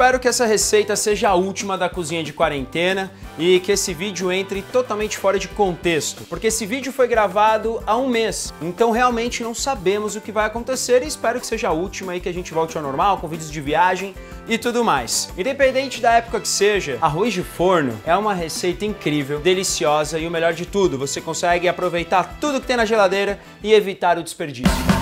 espero que essa receita seja a última da cozinha de quarentena e que esse vídeo entre totalmente fora de contexto, porque esse vídeo foi gravado há um mês, então realmente não sabemos o que vai acontecer e espero que seja a última e que a gente volte ao normal com vídeos de viagem e tudo mais. Independente da época que seja, arroz de forno é uma receita incrível, deliciosa e o melhor de tudo, você consegue aproveitar tudo que tem na geladeira e evitar o desperdício.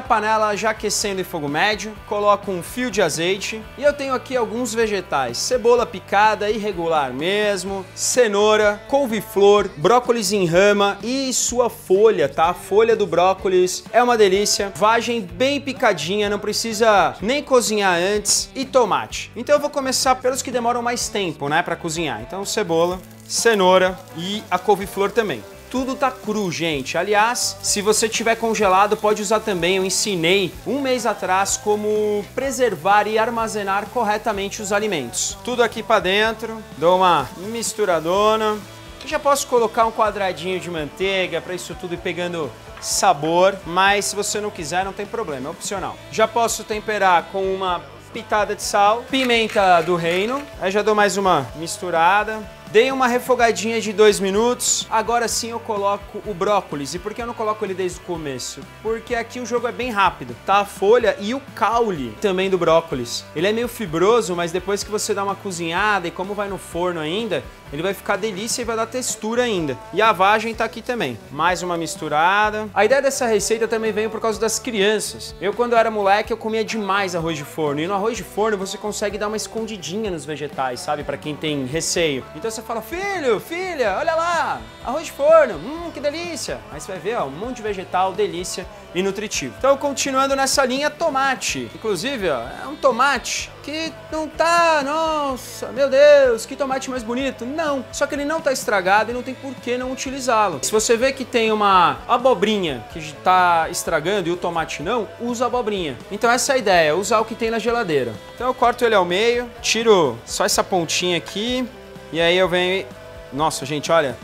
Minha panela já aquecendo em fogo médio, coloco um fio de azeite e eu tenho aqui alguns vegetais. Cebola picada, irregular mesmo, cenoura, couve-flor, brócolis em rama e sua folha, tá? A folha do brócolis é uma delícia. Vagem bem picadinha, não precisa nem cozinhar antes e tomate. Então eu vou começar pelos que demoram mais tempo, né, para cozinhar. Então cebola, cenoura e a couve-flor também tudo tá cru, gente. Aliás, se você tiver congelado, pode usar também. Eu ensinei um mês atrás como preservar e armazenar corretamente os alimentos. Tudo aqui para dentro, dou uma misturadona. Eu já posso colocar um quadradinho de manteiga para isso tudo ir pegando sabor, mas se você não quiser, não tem problema, é opcional. Já posso temperar com uma pitada de sal, pimenta do reino, aí já dou mais uma misturada, Dei uma refogadinha de dois minutos. Agora sim eu coloco o brócolis. E por que eu não coloco ele desde o começo? Porque aqui o jogo é bem rápido. Tá a folha e o caule também do brócolis. Ele é meio fibroso, mas depois que você dá uma cozinhada e como vai no forno ainda, ele vai ficar delícia e vai dar textura ainda. E a vagem tá aqui também. Mais uma misturada. A ideia dessa receita também veio por causa das crianças. Eu quando era moleque eu comia demais arroz de forno. E no arroz de forno você consegue dar uma escondidinha nos vegetais, sabe? Para quem tem receio. Então você fala, filho, filha, olha lá, arroz de forno, hum, que delícia. Aí você vai ver, ó, um monte de vegetal, delícia e nutritivo. Então, continuando nessa linha, tomate. Inclusive, ó, é um tomate que não tá, nossa, meu Deus, que tomate mais bonito. Não, só que ele não tá estragado e não tem por que não utilizá-lo. Se você vê que tem uma abobrinha que tá estragando e o tomate não, usa a abobrinha. Então essa é a ideia, usar o que tem na geladeira. Então eu corto ele ao meio, tiro só essa pontinha aqui, e aí eu venho... Nossa, gente, olha.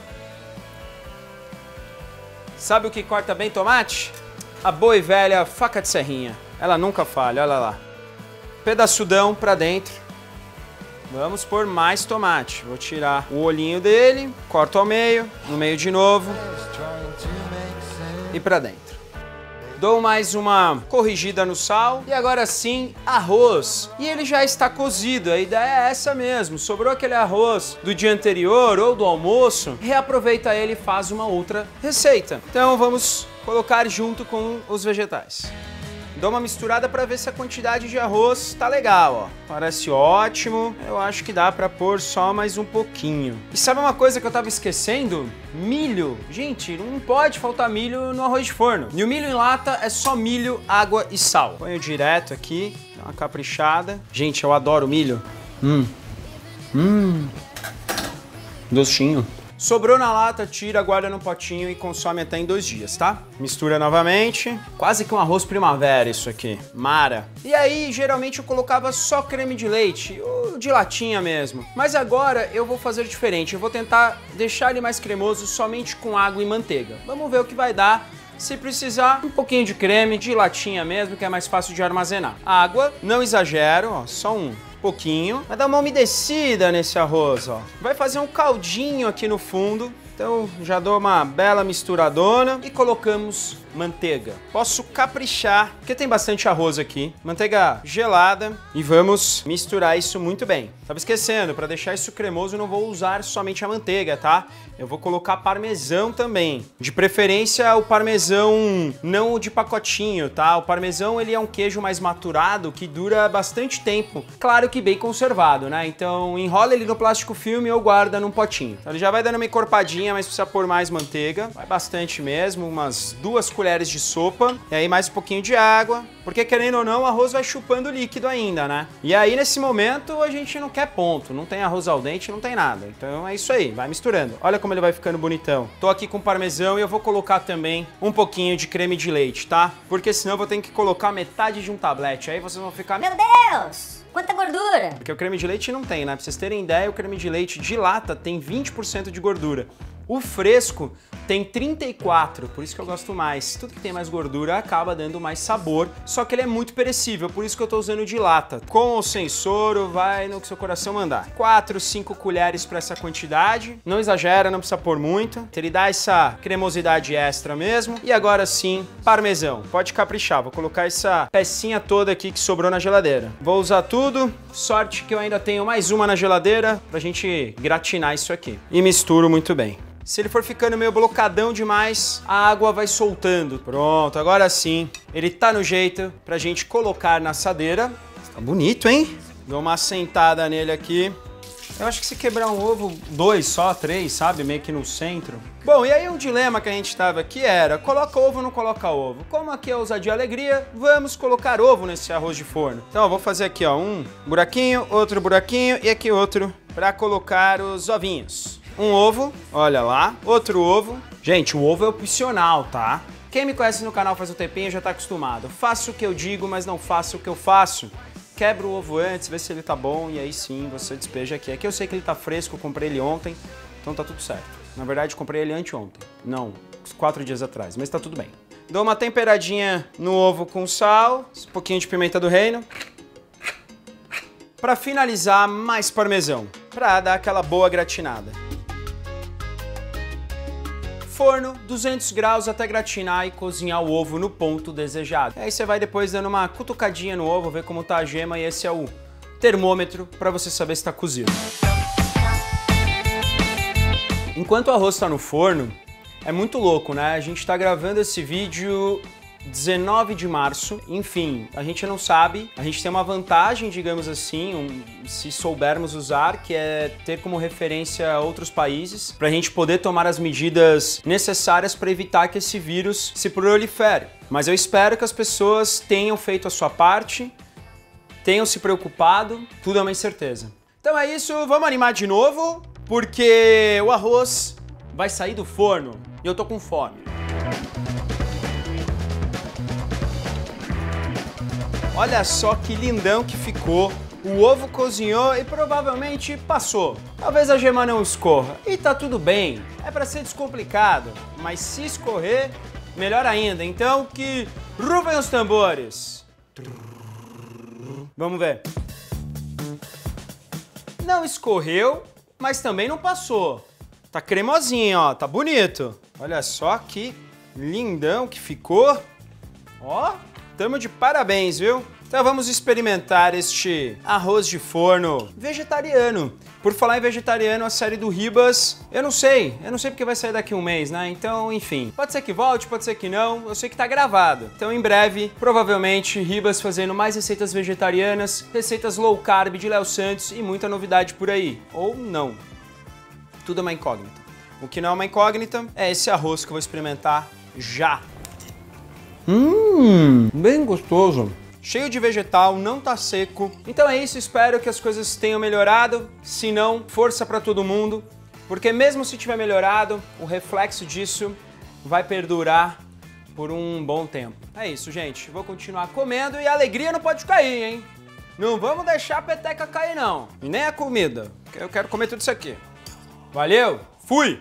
Sabe o que corta bem tomate? A boa e velha faca de serrinha. Ela nunca falha, olha lá. Pedaçudão pra dentro. Vamos por mais tomate. Vou tirar o olhinho dele, corto ao meio, no meio de novo. E pra dentro. Dou mais uma corrigida no sal e agora sim, arroz. E ele já está cozido, a ideia é essa mesmo. Sobrou aquele arroz do dia anterior ou do almoço, reaproveita ele e faz uma outra receita. Então vamos colocar junto com os vegetais. Dou uma misturada para ver se a quantidade de arroz tá legal, ó. Parece ótimo. Eu acho que dá para pôr só mais um pouquinho. E sabe uma coisa que eu tava esquecendo? Milho. Gente, não pode faltar milho no arroz de forno. E o milho em lata é só milho, água e sal. Ponho direto aqui, dá uma caprichada. Gente, eu adoro milho. Hum. Hum. Docinho. Sobrou na lata, tira, guarda no potinho e consome até em dois dias, tá? Mistura novamente. Quase que um arroz primavera isso aqui. Mara. E aí, geralmente eu colocava só creme de leite, ou de latinha mesmo. Mas agora eu vou fazer diferente. Eu vou tentar deixar ele mais cremoso somente com água e manteiga. Vamos ver o que vai dar. Se precisar, um pouquinho de creme, de latinha mesmo, que é mais fácil de armazenar. Água, não exagero, ó, só um pouquinho. Vai dar uma umedecida nesse arroz, ó. Vai fazer um caldinho aqui no fundo. Então já dou uma bela misturadona e colocamos manteiga. Posso caprichar, porque tem bastante arroz aqui. Manteiga gelada e vamos misturar isso muito bem. Tava esquecendo, para deixar isso cremoso não vou usar somente a manteiga, tá? Eu vou colocar parmesão também. De preferência o parmesão não o de pacotinho, tá? O parmesão ele é um queijo mais maturado que dura bastante tempo. Claro que bem conservado, né? Então enrola ele no plástico filme ou guarda num potinho. Então ele já vai dando uma encorpadinha, mas precisa pôr mais manteiga. Vai bastante mesmo, umas duas colheres colheres de sopa, e aí mais um pouquinho de água, porque querendo ou não, o arroz vai chupando líquido ainda, né? E aí nesse momento a gente não quer ponto, não tem arroz ao dente, não tem nada. Então é isso aí, vai misturando. Olha como ele vai ficando bonitão. Tô aqui com parmesão e eu vou colocar também um pouquinho de creme de leite, tá? Porque senão eu vou ter que colocar metade de um tablete, aí vocês vão ficar... Meu Deus! Quanta gordura! Porque o creme de leite não tem, né? Pra vocês terem ideia, o creme de leite de lata tem 20% de gordura. O fresco tem 34, por isso que eu gosto mais. Tudo que tem mais gordura acaba dando mais sabor, só que ele é muito perecível, por isso que eu tô usando de lata. Com ou sem soro, vai no que seu coração mandar. 4, 5 colheres para essa quantidade. Não exagera, não precisa pôr muito. Ele dá essa cremosidade extra mesmo. E agora sim, parmesão. Pode caprichar, vou colocar essa pecinha toda aqui que sobrou na geladeira. Vou usar tudo. Sorte que eu ainda tenho mais uma na geladeira pra gente gratinar isso aqui. E misturo muito bem. Se ele for ficando meio blocadão demais, a água vai soltando. Pronto, agora sim. Ele tá no jeito pra gente colocar na assadeira. Tá bonito, hein? Dou uma sentada nele aqui. Eu acho que se quebrar um ovo, dois só, três, sabe? Meio que no centro. Bom, e aí um dilema que a gente tava aqui era, coloca ovo ou não coloca ovo? Como aqui é ousadia e alegria, vamos colocar ovo nesse arroz de forno. Então, eu vou fazer aqui, ó, um buraquinho, outro buraquinho e aqui outro para colocar os ovinhos um ovo, olha lá, outro ovo. Gente, o ovo é opcional, tá? Quem me conhece no canal faz um tempinho já tá acostumado. Faço o que eu digo, mas não faço o que eu faço. Quebra o ovo antes, vê se ele tá bom e aí sim você despeja aqui. Aqui eu sei que ele tá fresco, comprei ele ontem, então tá tudo certo. Na verdade, comprei ele anteontem. Não, quatro dias atrás, mas tá tudo bem. Dou uma temperadinha no ovo com sal, um pouquinho de pimenta do reino. Para finalizar, mais parmesão, para dar aquela boa gratinada forno 200 graus até gratinar e cozinhar o ovo no ponto desejado. Aí você vai depois dando uma cutucadinha no ovo, ver como tá a gema e esse é o termômetro para você saber se está cozido. Enquanto o arroz está no forno, é muito louco, né? A gente está gravando esse vídeo 19 de março. Enfim, a gente não sabe. A gente tem uma vantagem, digamos assim, um, se soubermos usar, que é ter como referência outros países, para a gente poder tomar as medidas necessárias para evitar que esse vírus se prolifere. Mas eu espero que as pessoas tenham feito a sua parte, tenham se preocupado, tudo é uma incerteza. Então é isso, vamos animar de novo, porque o arroz vai sair do forno e eu tô com fome. Olha só que lindão que ficou. O ovo cozinhou e provavelmente passou. Talvez a gema não escorra. E tá tudo bem. É para ser descomplicado. Mas se escorrer, melhor ainda. Então que rufem os tambores. Vamos ver. Não escorreu, mas também não passou. Tá cremosinho, ó. Tá bonito. Olha só que lindão que ficou. Ó, Tamo de parabéns, viu? Então vamos experimentar este arroz de forno vegetariano. Por falar em vegetariano, a série do Ribas, eu não sei, eu não sei porque vai sair daqui um mês, né? Então, enfim, pode ser que volte, pode ser que não, eu sei que tá gravado. Então, em breve, provavelmente, Ribas fazendo mais receitas vegetarianas, receitas low carb de Léo Santos e muita novidade por aí. Ou não. Tudo é uma incógnita. O que não é uma incógnita é esse arroz que eu vou experimentar já. Hum, bem gostoso. Cheio de vegetal, não tá seco. Então é isso, espero que as coisas tenham melhorado. Se não, força para todo mundo, porque mesmo se tiver melhorado, o reflexo disso vai perdurar por um bom tempo. É isso, gente. Vou continuar comendo e a alegria não pode cair, hein? Não vamos deixar a peteca cair, não. E nem a comida. Eu quero comer tudo isso aqui. Valeu, fui!